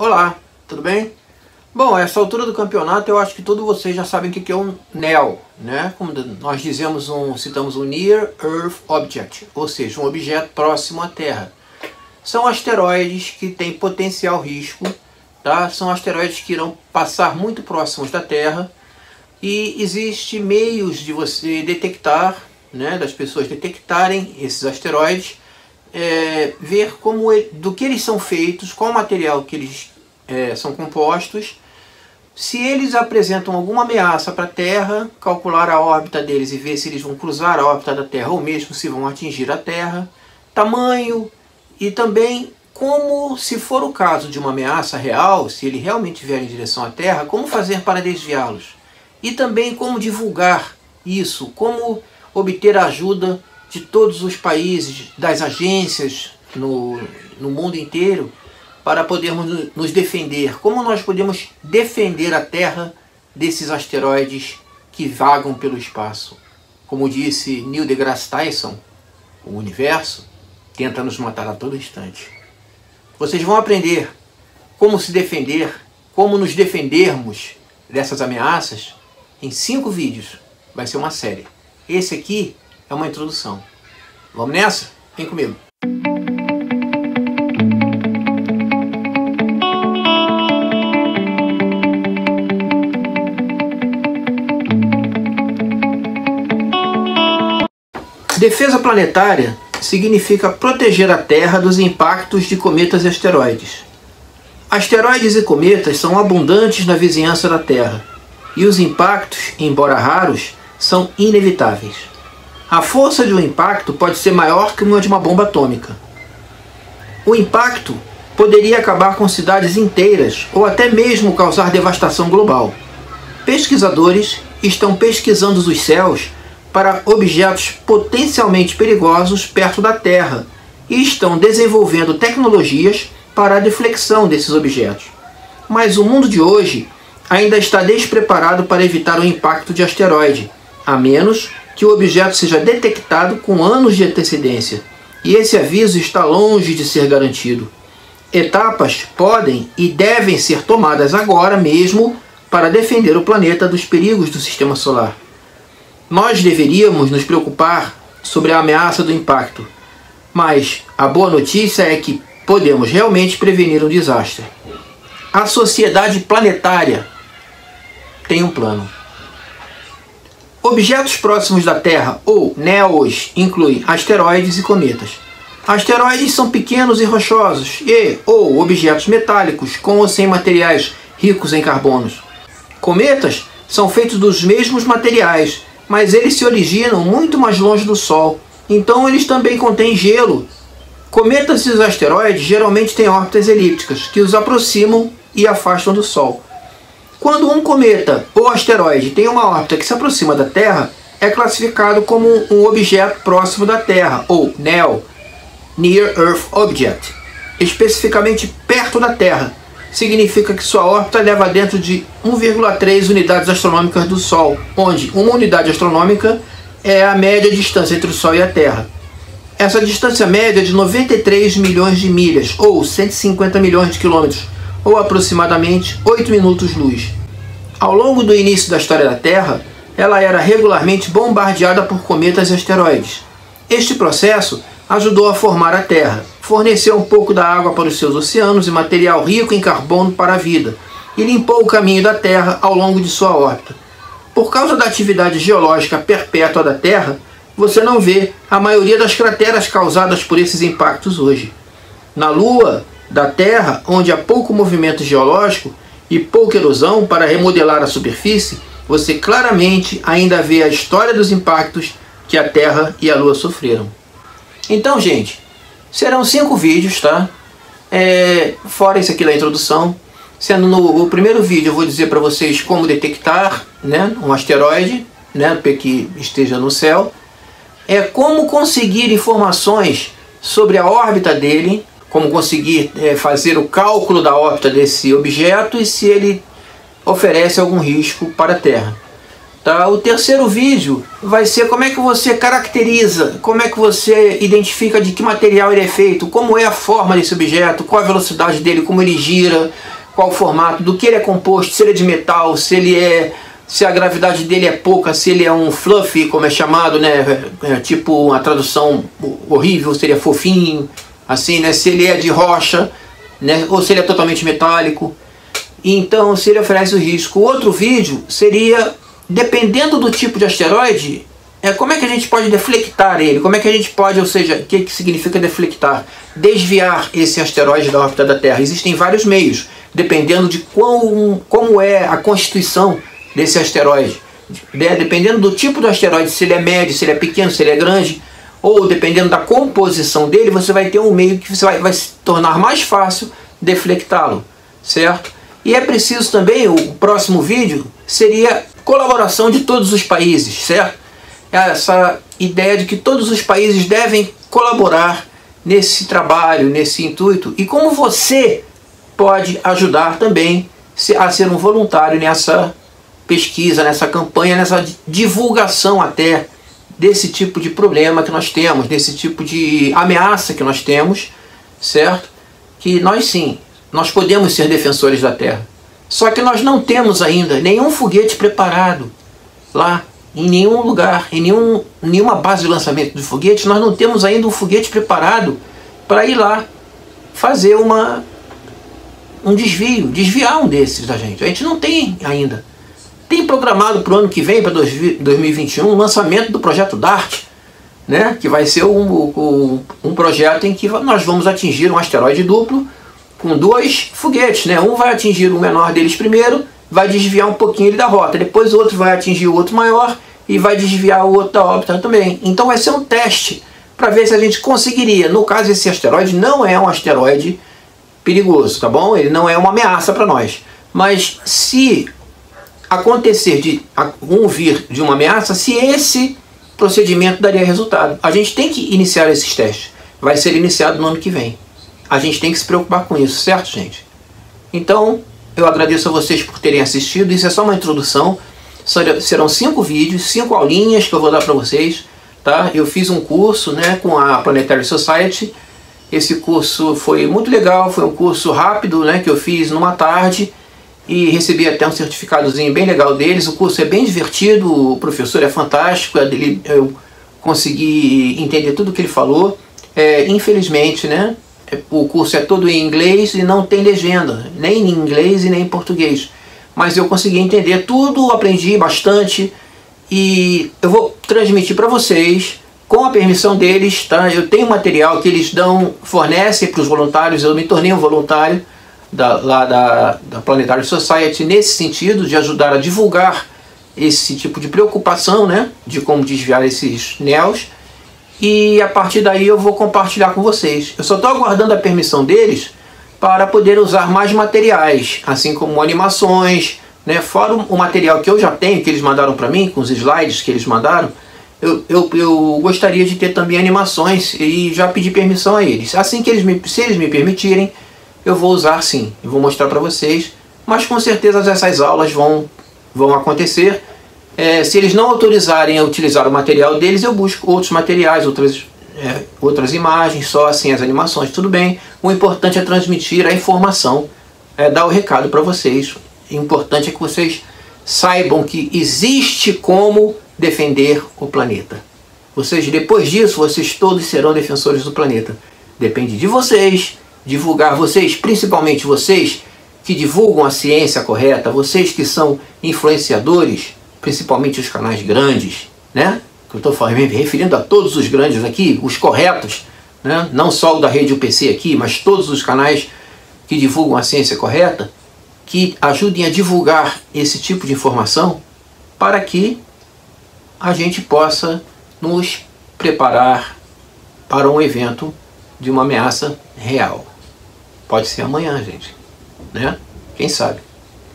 Olá, tudo bem? Bom, a essa altura do campeonato eu acho que todos vocês já sabem o que é um NEO, né? Como nós dizemos, um, citamos um Near Earth Object, ou seja, um objeto próximo à Terra. São asteroides que têm potencial risco, tá? São asteroides que irão passar muito próximos da Terra e existe meios de você detectar, né, das pessoas detectarem esses asteroides, é, ver como do que eles são feitos, qual material que eles é, são compostos, se eles apresentam alguma ameaça para a Terra, calcular a órbita deles e ver se eles vão cruzar a órbita da Terra ou mesmo se vão atingir a Terra, tamanho e também como, se for o caso de uma ameaça real, se ele realmente vier em direção à Terra, como fazer para desviá-los? E também como divulgar isso, como obter ajuda de todos os países, das agências no, no mundo inteiro, para podermos nos defender. Como nós podemos defender a Terra desses asteroides que vagam pelo espaço? Como disse Neil deGrasse Tyson, o universo tenta nos matar a todo instante. Vocês vão aprender como se defender, como nos defendermos dessas ameaças em cinco vídeos. Vai ser uma série. Esse aqui é uma introdução. Vamos nessa? Vem comigo. Defesa planetária significa proteger a Terra dos impactos de cometas e asteroides. Asteroides e cometas são abundantes na vizinhança da Terra e os impactos, embora raros, são inevitáveis. A força de um impacto pode ser maior que uma de uma bomba atômica. O impacto poderia acabar com cidades inteiras ou até mesmo causar devastação global. Pesquisadores estão pesquisando os céus para objetos potencialmente perigosos perto da Terra e estão desenvolvendo tecnologias para a deflexão desses objetos. Mas o mundo de hoje ainda está despreparado para evitar o impacto de asteroide, a menos que o objeto seja detectado com anos de antecedência, e esse aviso está longe de ser garantido. Etapas podem e devem ser tomadas agora mesmo para defender o planeta dos perigos do sistema solar. Nós deveríamos nos preocupar sobre a ameaça do impacto, mas a boa notícia é que podemos realmente prevenir um desastre. A sociedade planetária tem um plano. Objetos próximos da Terra, ou NEOs, incluem asteroides e cometas. Asteroides são pequenos e rochosos e ou objetos metálicos com ou sem materiais ricos em carbonos. Cometas são feitos dos mesmos materiais, mas eles se originam muito mais longe do Sol, então eles também contêm gelo. Cometas e os asteroides geralmente têm órbitas elípticas que os aproximam e afastam do Sol. Quando um cometa ou asteroide tem uma órbita que se aproxima da Terra, é classificado como um objeto próximo da Terra, ou NEO, Near Earth Object, especificamente perto da Terra. Significa que sua órbita leva dentro de 1,3 unidades astronômicas do Sol, onde uma unidade astronômica é a média distância entre o Sol e a Terra. Essa distância média é de 93 milhões de milhas, ou 150 milhões de quilômetros, ou aproximadamente 8 minutos-luz. Ao longo do início da história da Terra, ela era regularmente bombardeada por cometas e asteroides. Este processo ajudou a formar a Terra, forneceu um pouco da água para os seus oceanos e material rico em carbono para a vida, e limpou o caminho da Terra ao longo de sua órbita. Por causa da atividade geológica perpétua da Terra, você não vê a maioria das crateras causadas por esses impactos hoje. Na Lua, da Terra, onde há pouco movimento geológico e pouca erosão para remodelar a superfície, você claramente ainda vê a história dos impactos que a Terra e a Lua sofreram. Então, gente, serão cinco vídeos, tá? É, fora esse aqui da introdução. Sendo no, no primeiro vídeo eu vou dizer para vocês como detectar né, um asteroide né, que esteja no céu. É como conseguir informações sobre a órbita dele como conseguir é, fazer o cálculo da órbita desse objeto e se ele oferece algum risco para a Terra. Tá? O terceiro vídeo vai ser como é que você caracteriza, como é que você identifica de que material ele é feito, como é a forma desse objeto, qual a velocidade dele, como ele gira, qual o formato, do que ele é composto, se ele é de metal, se ele é se a gravidade dele é pouca, se ele é um fluffy, como é chamado, né, é, tipo uma tradução horrível, seria fofinho, assim, né, se ele é de rocha, né, ou se ele é totalmente metálico. Então, se ele oferece o risco. Outro vídeo seria, dependendo do tipo de asteroide, é como é que a gente pode deflectar ele, como é que a gente pode, ou seja, o que, que significa deflectar? Desviar esse asteroide da órbita da Terra. Existem vários meios, dependendo de quão, como é a constituição desse asteroide. Dependendo do tipo do asteroide, se ele é médio, se ele é pequeno, se ele é grande, ou dependendo da composição dele, você vai ter um meio que você vai, vai se tornar mais fácil deflectá-lo, certo? E é preciso também, o próximo vídeo seria colaboração de todos os países, certo? Essa ideia de que todos os países devem colaborar nesse trabalho, nesse intuito, e como você pode ajudar também a ser um voluntário nessa pesquisa, nessa campanha, nessa divulgação até desse tipo de problema que nós temos, desse tipo de ameaça que nós temos, certo? Que nós sim, nós podemos ser defensores da Terra. Só que nós não temos ainda nenhum foguete preparado lá, em nenhum lugar, em nenhum, nenhuma base de lançamento de foguetes, nós não temos ainda um foguete preparado para ir lá fazer uma, um desvio, desviar um desses da gente. A gente não tem ainda. Tem programado para o ano que vem, para 2021, o lançamento do projeto DART, né? que vai ser um, um, projeto em que nós vamos atingir um asteroide duplo com dois foguetes. Né? Um vai atingir o menor deles primeiro, vai desviar um pouquinho ele da rota, depois o outro vai atingir o outro maior e vai desviar o outro da órbita também. Então vai ser um teste para ver se a gente conseguiria. No caso, esse asteroide não é um asteroide perigoso, tá bom? Ele não é uma ameaça para nós. Mas se acontecer de vir de uma ameaça se esse procedimento daria resultado. A gente tem que iniciar esses testes. Vai ser iniciado no ano que vem. A gente tem que se preocupar com isso, certo, gente? Então, eu agradeço a vocês por terem assistido. Isso é só uma introdução. Serão cinco vídeos, cinco aulinhas que eu vou dar para vocês. Tá? Eu fiz um curso né, com a Planetary Society. Esse curso foi muito legal, foi um curso rápido né, que eu fiz numa tarde e recebi até um certificadozinho bem legal deles. O curso é bem divertido, o professor é fantástico, eu consegui entender tudo que ele falou. É, infelizmente, né, é, o curso é todo em inglês e não tem legenda, nem em inglês e nem em português. Mas eu consegui entender tudo, aprendi bastante e eu vou transmitir para vocês com a permissão deles, tá? Eu tenho material que eles dão, fornecem para os voluntários, eu me tornei um voluntário da, lá da, da Planetary Society nesse sentido, de ajudar a divulgar esse tipo de preocupação, né, de como desviar esses NEOs, e a partir daí eu vou compartilhar com vocês. Eu só estou aguardando a permissão deles para poder usar mais materiais, assim como animações, né, fora o material que eu já tenho, que eles mandaram para mim, com os slides que eles mandaram, eu, eu, eu, gostaria de ter também animações e já pedi permissão a eles. Assim que eles me, se eles me permitirem, eu vou usar sim, eu vou mostrar para vocês, mas com certeza essas aulas vão, vão acontecer. É, se eles não autorizarem a utilizar o material deles, eu busco outros materiais, outras, é, outras imagens, só assim as animações, tudo bem. O importante é transmitir a informação, é, dar o recado para vocês. O importante é que vocês saibam que existe como defender o planeta. Vocês, depois disso, vocês todos serão defensores do planeta. Depende de vocês divulgar vocês, principalmente vocês que divulgam a ciência correta, vocês que são influenciadores, principalmente os canais grandes, né? Que eu estou me referindo a todos os grandes aqui, os corretos, né? não só o da rede UPC aqui, mas todos os canais que divulgam a ciência correta, que ajudem a divulgar esse tipo de informação para que a gente possa nos preparar para um evento de uma ameaça real. Pode ser amanhã, gente. Né? Quem sabe?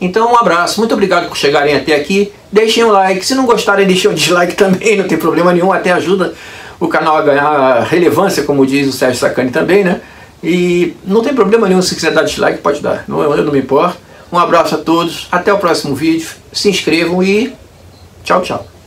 Então um abraço, muito obrigado por chegarem até aqui. Deixem um like, se não gostarem deixem o um dislike também, não tem problema nenhum, até ajuda o canal a ganhar relevância, como diz o Sérgio Sacani também, né? E não tem problema nenhum, se quiser dar dislike, pode dar, não, eu não me importo. Um abraço a todos, até o próximo vídeo, se inscrevam e Tchau, tchau.